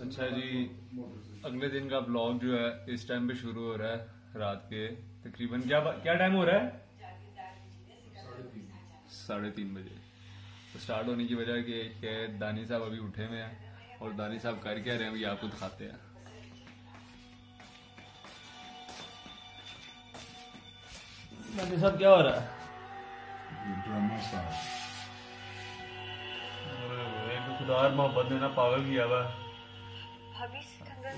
अच्छा जी अगले दिन का ब्लॉग जो है इस टाइम पे शुरू हो रहा है रात के तकरीबन क्या क्या टाइम हो रहा है? साढ़े तीन बजे। तो स्टार्ट होने की वजह कि एक है दानी साहब अभी उठे हुए हैं और दानी साहब कर क्या रहे हैं अभी आपको दिखाते हैं। दानी साहब क्या हो रहा है? ड्रामा तो मोहब्बत ने ना पागल किया हुआ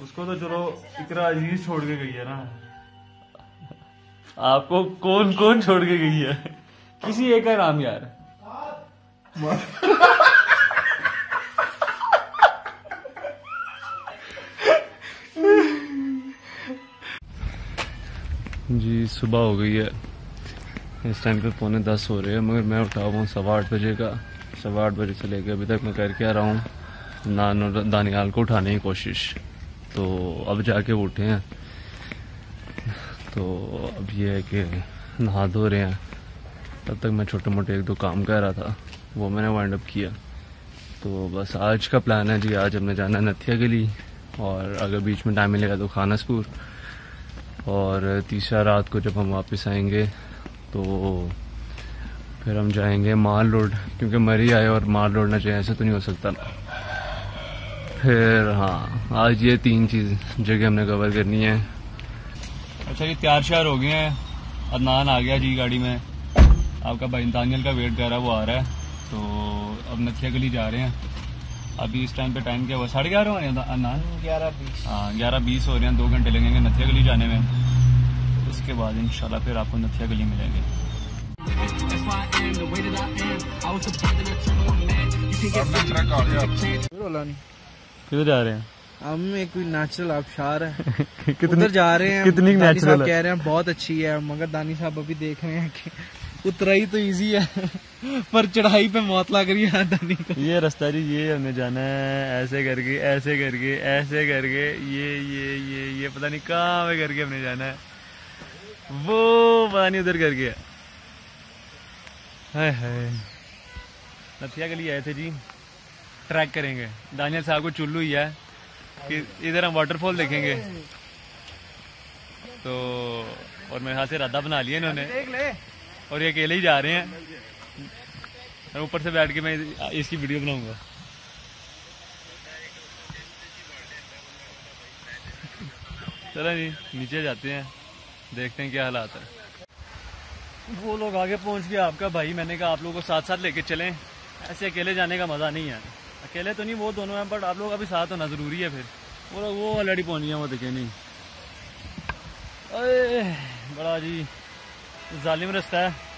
उसको तो चलो इकरा अज़ीज़ छोड़ के गई है ना। आपको कौन कौन छोड़ के गई है? किसी एक का नाम यार। जी सुबह हो गई है। इस टाइम पे पौने दस हो रहे हैं मगर मैं उठा हुआ हूँ सवा आठ बजे का। सवा आठ बजे से लेकर अभी तक मैं करके आ रहा हूँ नान दानियाल को उठाने की कोशिश। तो अब जाके वो उठे हैं। तो अब ये है कि नहा धो रहे हैं। तब तक मैं छोटे मोटे एक दो काम कर रहा था, वो मैंने वाइंड अप किया। तो बस आज का प्लान है जी, आज हमने जाना नथिया लिए और अगर बीच में टाइम मिलेगा तो खानसपुर। और तीसरा रात को जब हम वापस आएँगे तो फिर हम जाएँगे माल रोड क्योंकि मरी आए और माल रोड ना चाहिए ऐसे तो नहीं हो सकता ना। फिर हाँ आज ये तीन चीज़ जगह हमने कवर करनी है। अच्छा ये तैयार श्यार हो गए हैं। अदनान आ गया जी गाड़ी में। आपका भाई दानियल का वेट कर रहा है वो आ रहा है तो अब नथिया गली जा रहे हैं। अभी इस टाइम पे टाइम क्या हुआ? साढ़े ग्यारह हो रहे हैं अदनान? ग्यारह बीस। हाँ ग्यारह बीस हो रहे हैं दो घंटे लगेंगे नथिया गली जाने में। उसके बाद इंशाल्लाह फिर आपको नथिया गली मिलेंगे। अपना ट्रक आ गया रोला नहीं किधर जा रहे हैं? हम एक नेचुरल आबशार है। कितनी उधर जा रहे हैं कितनी है? कह रहे हैं बहुत अच्छी है मगर दानी साहब अभी देख रहे हैं कि उतराई तो इजी है पर चढ़ाई पे मौत लग रही है दानी को। ये रास्ता जी ये हमने जाना है ऐसे करके ऐसे करके ऐसे करके ये ये ये ये पता नहीं कहाँ पे करके हमने जाना है। वो पता नहीं उधर करके हाय हाय। नथिया के लिए आए थे जी। ट्रैक करेंगे। दानियल साहब को चुल्लू ही है कि इधर हम वाटरफॉल देखेंगे। तो और मेरे हाथ से इरादा बना लिया इन्होंने। और ये अकेले ही जा रहे हैं। मैं ऊपर से बैठ के मैं इसकी वीडियो बनाऊँगा। चलो जी नीचे जाते हैं। देखते हैं क्या हालात है। वो लोग आगे पहुँच गए, आपका भाई, मैंने कहा आप लोगों को साथ साथ लेके चलें। ऐसे अकेले जाने का मज़ा नहीं है। अकेले तो नहीं, वो दोनों हैं बट आप लोग अभी साथ होना ज़रूरी है फिर। वो लोग, वो ऑलरेडी पहुँच गया वो देखे नहीं। अरे, बड़ा जी, जालिम रास्ता है।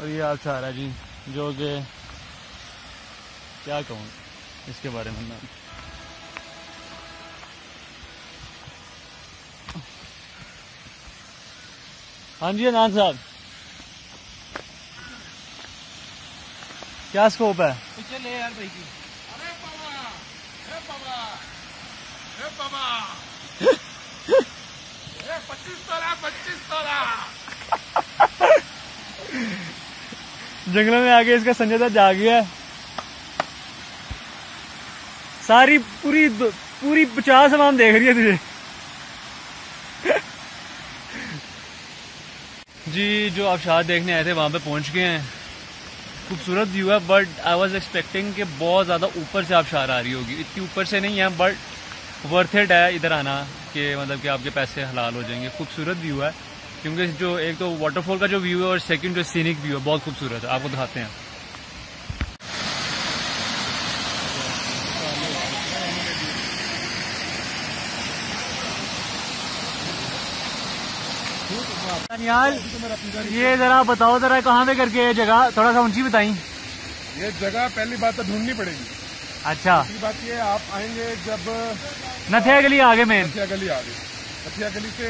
और ये आप रहा जी, जो कि क्या कहूँ, इसके बारे में मैं हाँ जी अनान साहब। क्या स्कोप है? ले यार भाई की जंगलों में आके इसका संजय दत्त जा गया है। सारी पूरी पूरी पचास आवाम देख रही है तुझे। जी, जो आप शाह देखने आए थे, वहाँ पे पहुँच गए हैं। खूबसूरत व्यू है बट आई वॉज़ एक्सपेक्टिंग कि बहुत ज़्यादा ऊपर से आप शाह आ रही होगी। इतनी ऊपर से नहीं है बट वर्थ इट है इधर आना कि मतलब कि आपके पैसे हलाल हो जाएँगे। खूबसूरत व्यू है, क्योंकि जो एक तो वाटरफॉल का जो व्यू है और सेकंड जो सीनिक व्यू है, बहुत खूबसूरत है। आपको दिखाते हैं। यार ये जरा बताओ जरा कहाँ पे करके ये जगह? थोड़ा सा ऊँची बताई। ये जगह पहली बात तो ढूंढनी पड़ेगी। अच्छा। बात ये आप आएँगे जब नथिया गली आगे मेन नथिया गली आ गई हथिया गली से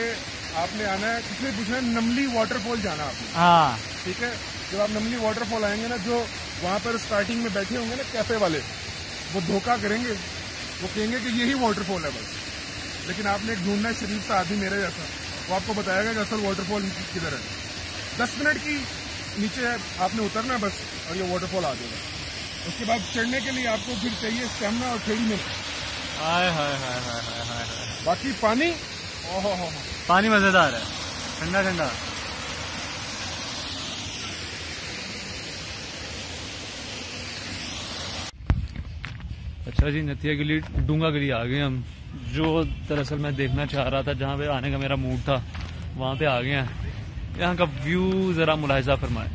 आपने आना है। किसने पूछना है नमली वाटरफॉल जाना आपने। हाँ। ठीक है? जब आप नमली वाटरफॉल आएँगे ना जो वहाँ पर स्टार्टिंग में बैठे होंगे ना कैफ़े वाले वो धोखा करेंगे। वो कहेंगे कि यही वाटरफॉल है बस। लेकिन आपने एक ढूंढना है शरीफ सा आदमी मेरे जैसा। वो आपको बताएगा कि असल वाटरफॉल किधर है। दस मिनट की नीचे आपने उतरना है बस और ये वाटरफॉल आ जाएगा उसके बाद चढ़ने के लिए आपको फिर चाहिए स्टेमिना और थ्रेडी मिनट्स हाय हाय हाय हाय हाय हाय हाय। बाकी पानी? ओहो हो पानी मज़ेदार है। ठंडा ठंडा। अच्छा जी नथिया गली डूँगा गली आ गए हम। जो दरअसल मैं देखना चाह रहा था, जहाँ पे आने का मेरा मूड था, वहाँ पे आ गए हैं। यहाँ का व्यू ज़रा मुलायजा फरमाए।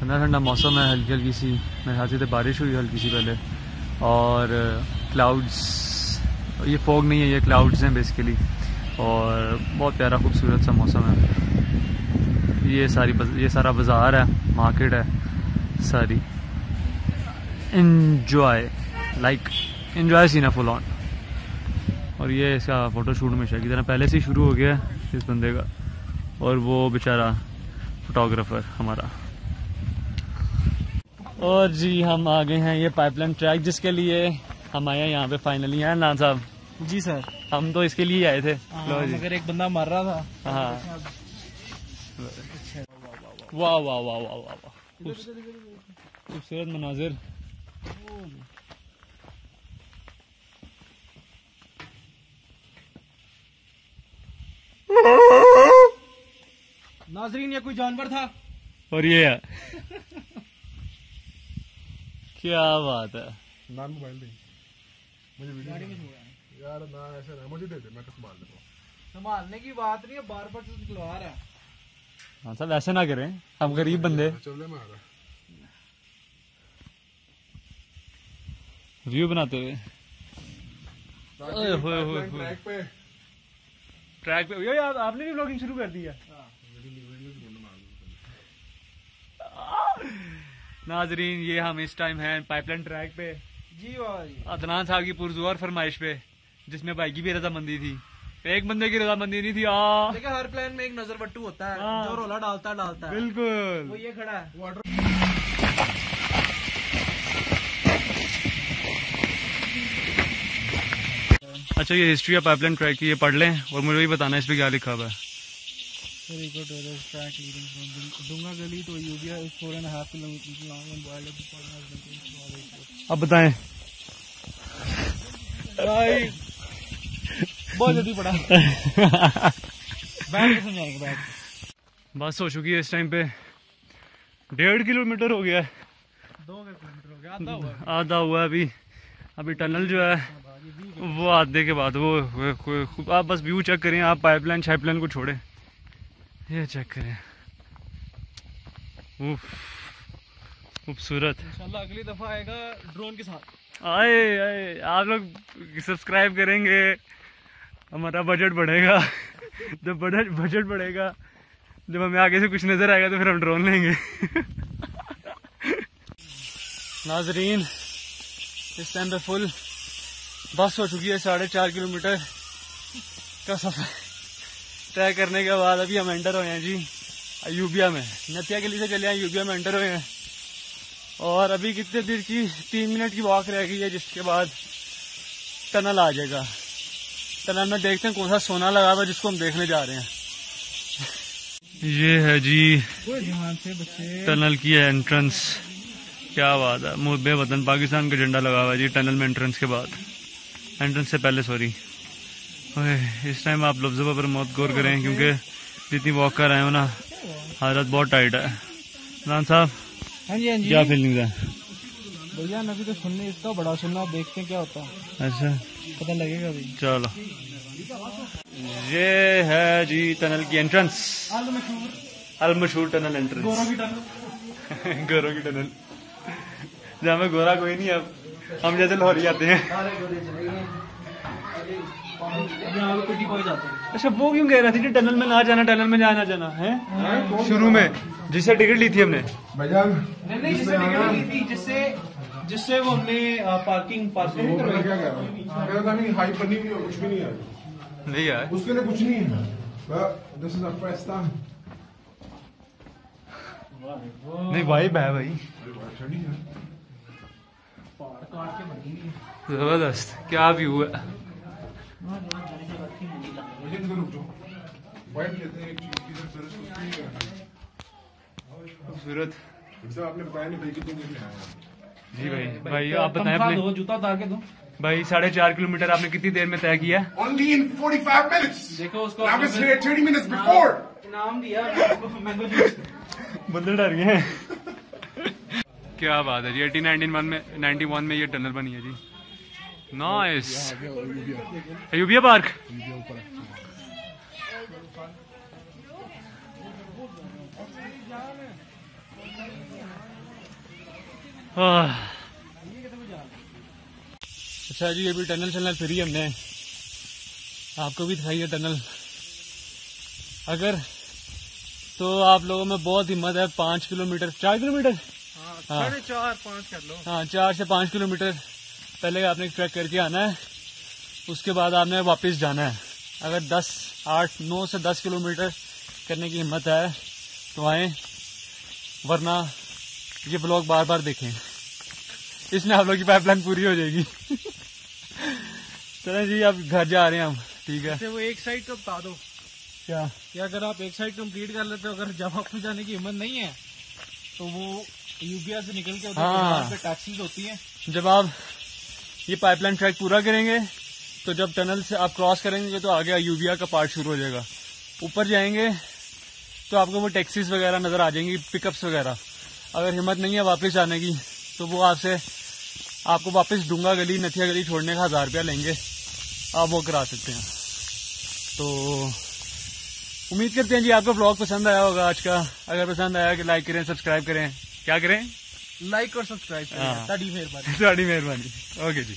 ठंडा ठंडा मौसम है, हल्की हल्की सी। मेरे ख्याल से बारिश हुई हल्की सी पहले। और क्लाउड्स ये फॉग नहीं है, ये क्लाउड्स हैं बेसिकली और बहुत प्यारा खूबसूरत सा मौसम है। ये सारी ये सारा बाज़ार है। मार्केट है सारी। इन्जॉय लाइक इन्जॉय सीना फुल ऑन और ये इसका फ़ोटो शूट में की तरह पहले से ही शुरू हो गया है इस बंदे का। और वो बेचारा फोटोग्राफर हमारा। और जी हम आ गए हैं ये पाइपलाइन ट्रैक जिसके लिए हम आए हैं यहाँ पे फाइनली हैं नान साहब? जी सर हम तो इसके लिए ही आए थे। लो जी। मगर एक बंदा मर रहा था। हाँ। वाह वाह वाह वाह वाह वाह। खूबसूरत मनाजिर। नाजरीन ये कोई जानवर था? और ये है। क्या बात है। नान मोबाइल दे मुझे वीडियो यार ना ऐसे ना मुझे दे दे मैं तो संभाल लेता संभालने की बात नहीं है बार बार से निकलवा रहा है। हाँ साहब ऐसे ना करें। हम गरीब बंदे। व्यू बनाते हुए। ओए होए होए होए। ट्रैक पे। ट्रैक यो यार आपने भी ब्लॉगिंग शुरू कर दी है। नाजरीन ये हम इस टाइम हैं पाइपलाइन ट्रैक पे। जी अदनान साहब की पुरजोर फरमाइश पे जिसमें भाई की भी रजामंदी थी। एक बंदे की रजामंदी नहीं थी आ देखिए हर प्लान में एक नज़र बट्टू होता है हाँ। जो रोला डालता डालता है बिल्कुल वो ये खड़ा है वाटर अच्छा ये हिस्ट्री ऑफ़ पाइपलाइन ट्रैक की ये पढ़ लें और मुझे भी बताना इस पे क्या लिखा हुआ है अब बताएँ भाई बहुत जल्दी पड़ा बैठ समझाएँगे बैठ बस हो चुकी है इस टाइम पे। डेढ़ किलोमीटर हो गया है। दो किलोमीटर हो गया आधा हुआ। आधा हुआ अभी। अभी टनल जो है वो आधे के बाद वो, आप बस व्यू चेक करें आप पाइपलाइन शाइपलाइन को छोड़ें। ये चेक करें। खूबसूरत। इंशाल्लाह अगली दफ़ा आएगा ड्रोन के साथ। आए आए आप लोग सब्सक्राइब करेंगे। हमारा बजट बढ़ेगा। जब बजट बजट बढ़ेगा, जब हमें आगे से कुछ नज़र आएगा तो फिर हम ड्रोन लेंगे। नाजरीन, इस टाइम पे फुल बस हो चुकी है, साढ़े चार किलोमीटर का सफ़र। तय करने के बाद अभी हम एंटर हुए हैं जी यूबिया में। नतिया गली से चले आए यूबिया में एंटर हुए हैं। और अभी कितने देर की, तीन मिनट की वॉक रह गई है, जिसके बाद टनल आ जाएगा। टनल में देखते हैं कौन सा सोना लगा हुआ है जिसको हम देखने जा रहे हैं। ये है जी टनल की है एंट्रेंस क्या बात है। मुद्दे वतन पाकिस्तान का झंडा लगा हुआ है जी टनल में एंट्रेंस के बाद। एंट्रेंस से पहले सॉरी इस टाइम आप लफ्जों पर मौत गौर करें क्योंकि जितनी वॉक कर रहे हो ना हालत बहुत टाइट है। रान साहब हाँ जी हाँ जी। क्या फीलिंग्स है? भैया नबी तो सुनने इसका बड़ा सुनना देखते हैं क्या होता है। अच्छा। पता लगेगा अभी। चलो। ये है जी टनल की एंट्रेंस अल मशहूर टनल एंट्रेंस गोरों की टनल। जहाँ में गोरा कोई नहीं अब हम जैसे लाहौरी आते हैं। हैं। अच्छा वो क्यों कह रहा थी कि टनल में ना जाना टनल में जाना जाना है? शुरू में जिससे टिकट ली थी हमने। नहीं नहीं जिससे टिकट ली थी जिससे जिससे वो हमने पार्किंग पार्किंग क्या कह रहा है। हाई पन्नी भी नहीं कुछ भी नहीं है नहीं यार उसके लिए कुछ नहीं है। This is a first time नहीं वाइब है भाई। है। ज़बरदस्त। क्या व्यू है? हैं ही। है जैसे आपने बताया नहीं भाई कितनी में आया जी भाई भाई आप बताएँ अपने। जूता उतार के दो। भाई साढ़े चार किलोमीटर आपने कितनी देर में तय किया? है Only in 45 minutes. देखो उसको I was here 30 minutes before. इनाम दिया मैंगो जूस बंदर डर गए क्या बात है जी एटीन नाइनटीन वन में नाइनटी वन में ये टनल बनी है जी। Nice Ayubia park. अच्छा जी अभी टनल चलना फिर ही हमने। आपको भी दिखाई है टनल। अगर तो आप लोगों में बहुत हिम्मत है पाँच किलोमीटर चार किलोमीटर? हाँ। साढ़े चार पाँच कर लो। हाँ चार से पाँच किलोमीटर पहले आपने ट्रैक करके आना है। उसके बाद आपने वापस जाना है। अगर दस आठ नौ से दस किलोमीटर करने की हिम्मत है तो आए वरना ये ब्लॉग बार बार देखें। इसमें आप लोग की पाइपलाइन पूरी हो जाएगी। चलें जी अब घर जा रहे हैं हम ठीक है? वो एक साइड का बता दो। क्या? कि अगर आप एक साइड कंप्लीट कर लेते हो अगर जब आपको जाने की हिम्मत नहीं है तो वो यूपीआ से निकल के उधर हाँ। पे टैक्सीज होती हैं। जब आप ये पाइपलाइन ट्रैक पूरा करेंगे तो जब टनल से आप क्रॉस करेंगे तो आगे यूबिया का पार्ट शुरू हो जाएगा। ऊपर जाएँगे तो आपको वो टैक्सीज वगैरह नज़र आ जाएँगी पिकअप्स वगैरह। अगर हिम्मत नहीं है वापस आने की तो वो आपसे आपको वापस दूँगा गली नथिया गली छोड़ने का हज़ार रुपया लेंगे। आप वो करा सकते हैं। तो उम्मीद करते हैं जी आपको ब्लॉग पसंद आया होगा आज का। अगर पसंद आया कि लाइक करें सब्सक्राइब करें। क्या करें? लाइक और सब्सक्राइब करें। हाँ। मेहरबानी। मेहरबानी। ओके जी।